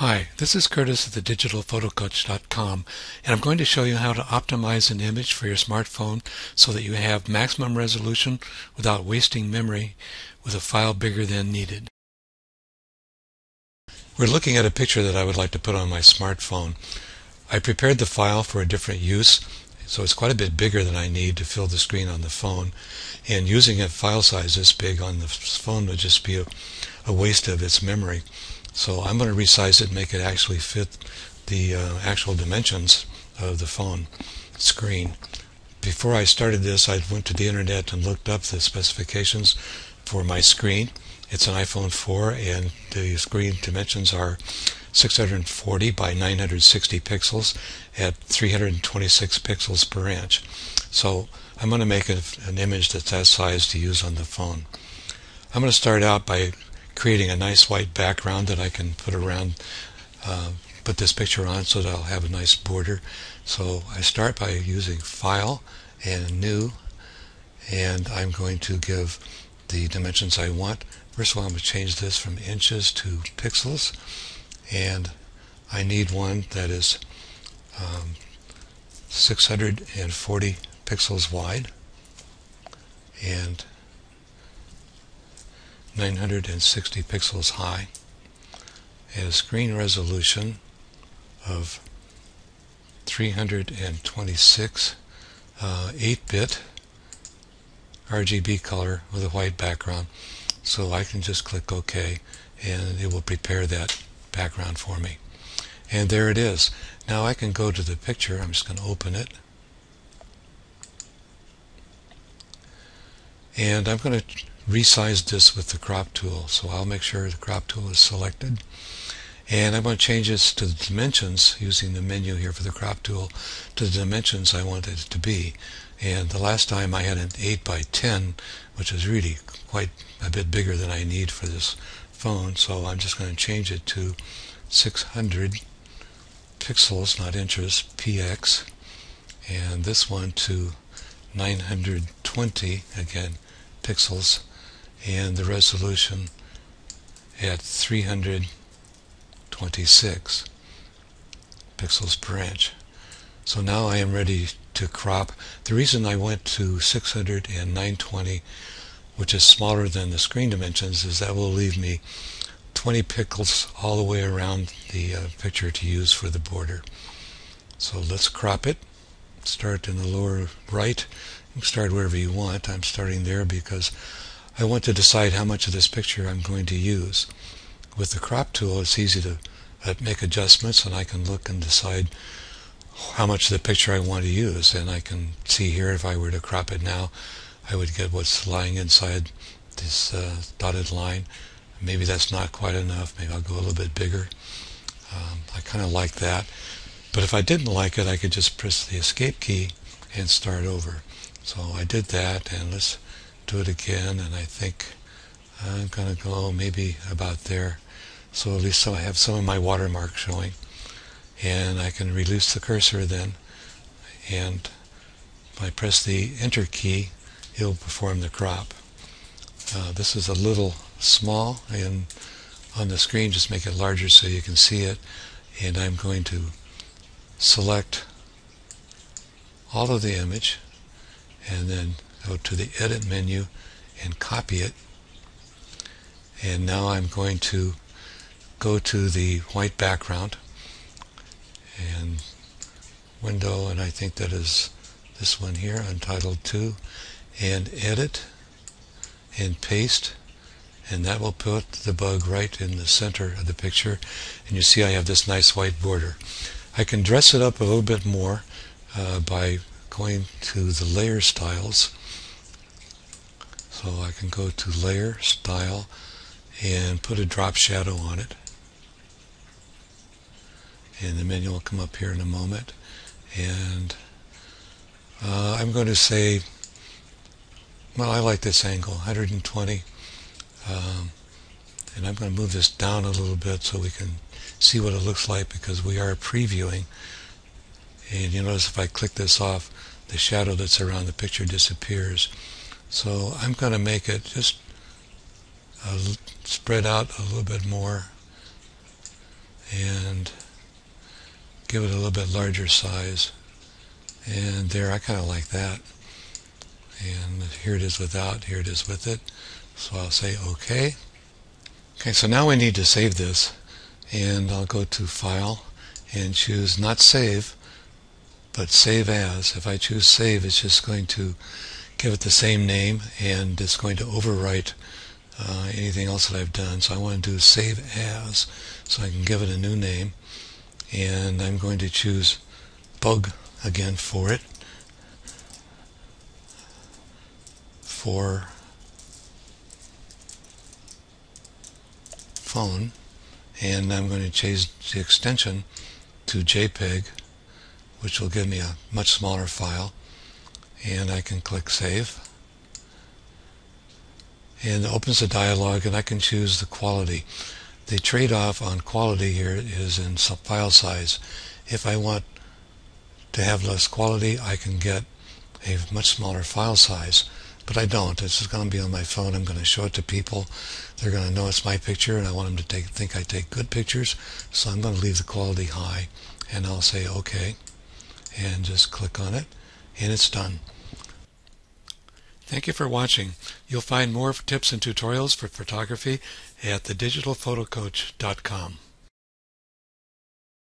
Hi, this is Curtis at thedigitalphotocoach.com and I'm going to show you how to optimize an image for your smartphone so that you have maximum resolution without wasting memory with a file bigger than needed. We're looking at a picture that I would like to put on my smartphone. I prepared the file for a different use so it's quite a bit bigger than I need to fill the screen on the phone and using a file size this big on the phone would just be a, a waste of its memory. So I'm going to resize it and make it actually fit the uh, actual dimensions of the phone screen. Before I started this, I went to the internet and looked up the specifications for my screen. It's an iPhone 4 and the screen dimensions are 640 by 960 pixels at 326 pixels per inch. So I'm going to make a, an image that's that size to use on the phone. I'm going to start out by creating a nice white background that I can put around, uh, put this picture on so that I'll have a nice border. So I start by using File and New, and I'm going to give the dimensions I want. First of all, I'm going to change this from inches to pixels, and I need one that is um, 640 pixels wide and 960 pixels high a screen resolution of 326 uh, 8-bit RGB color with a white background. So I can just click OK and it will prepare that background for me. And there it is. Now I can go to the picture. I'm just going to open it. And I'm going to resize this with the crop tool. So I'll make sure the crop tool is selected. And I'm going to change this to the dimensions using the menu here for the crop tool to the dimensions I want it to be. And the last time I had an 8 by 10, which is really quite a bit bigger than I need for this phone. So I'm just going to change it to 600 pixels, not inches, px. And this one to 920, again, pixels and the resolution at 326 pixels per inch. So now I am ready to crop. The reason I went to 600 and 920, which is smaller than the screen dimensions, is that will leave me 20 pixels all the way around the uh, picture to use for the border. So let's crop it. Start in the lower right. You can start wherever you want. I'm starting there because I want to decide how much of this picture I'm going to use. With the crop tool, it's easy to uh, make adjustments and I can look and decide how much of the picture I want to use. And I can see here if I were to crop it now, I would get what's lying inside this uh, dotted line. Maybe that's not quite enough. Maybe I'll go a little bit bigger. Um, I kind of like that. But if I didn't like it, I could just press the escape key and start over. So I did that, and let's do it again and I think I'm going to go maybe about there. So at least so I have some of my watermark showing. And I can release the cursor then and if I press the enter key it will perform the crop. Uh, this is a little small and on the screen just make it larger so you can see it. And I'm going to select all of the image and then go to the edit menu and copy it. And now I'm going to go to the white background and window and I think that is this one here untitled 2 and edit and paste. And that will put the bug right in the center of the picture. And you see I have this nice white border. I can dress it up a little bit more uh, by going to the layer styles so I can go to layer, style, and put a drop shadow on it. And the menu will come up here in a moment. And uh, I'm going to say, well, I like this angle, 120. Um, and I'm going to move this down a little bit so we can see what it looks like because we are previewing. And you notice if I click this off, the shadow that's around the picture disappears. So I'm going to make it just uh, spread out a little bit more and give it a little bit larger size. And there, I kind of like that. And here it is without, here it is with it. So I'll say OK. Okay, so now we need to save this. And I'll go to File and choose not Save, but Save As. If I choose Save, it's just going to give it the same name and it's going to overwrite uh, anything else that I've done. So I want to do Save As so I can give it a new name. And I'm going to choose Bug again for it. For phone and I'm going to change the extension to JPEG which will give me a much smaller file and I can click save and it opens a dialog and I can choose the quality the trade-off on quality here is in file size if I want to have less quality I can get a much smaller file size but I don't. It's going to be on my phone. I'm going to show it to people. They're going to know it's my picture, and I want them to take, think I take good pictures. So I'm going to leave the quality high, and I'll say OK, and just click on it, and it's done. Thank you for watching. You'll find more tips and tutorials for photography at thedigitalphotocoach.com.